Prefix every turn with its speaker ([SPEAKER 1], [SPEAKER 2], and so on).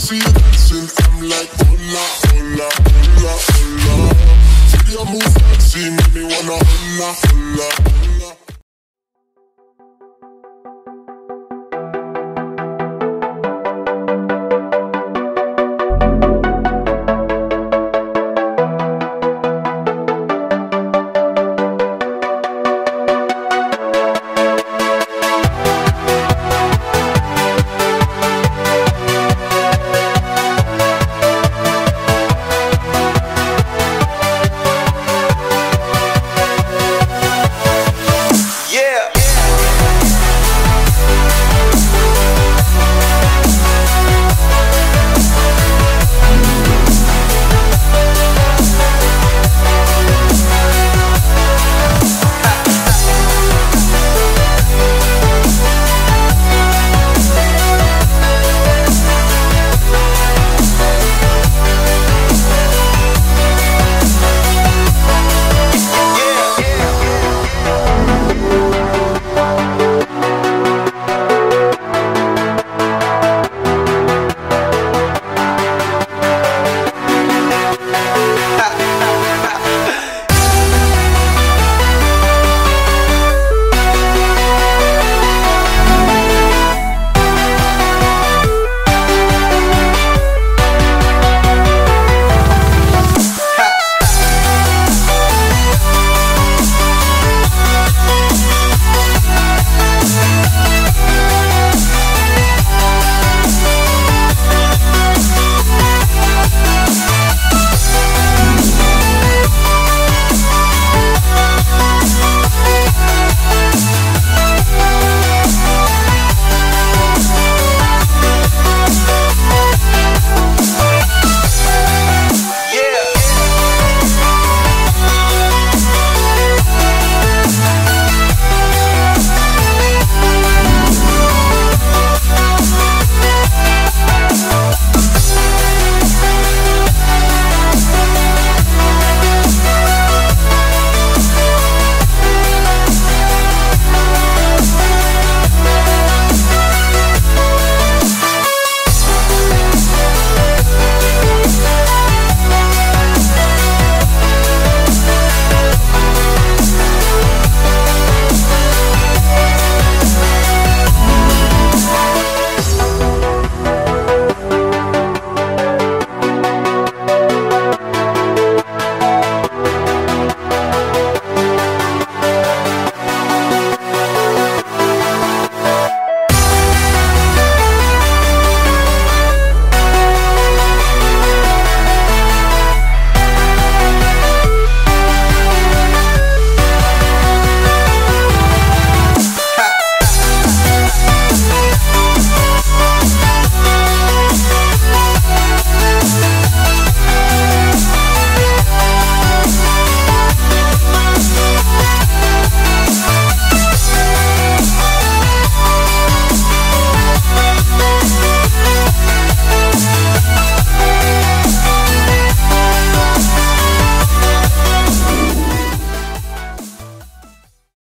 [SPEAKER 1] see you dancing, I'm like, hola, hola, hola, hola.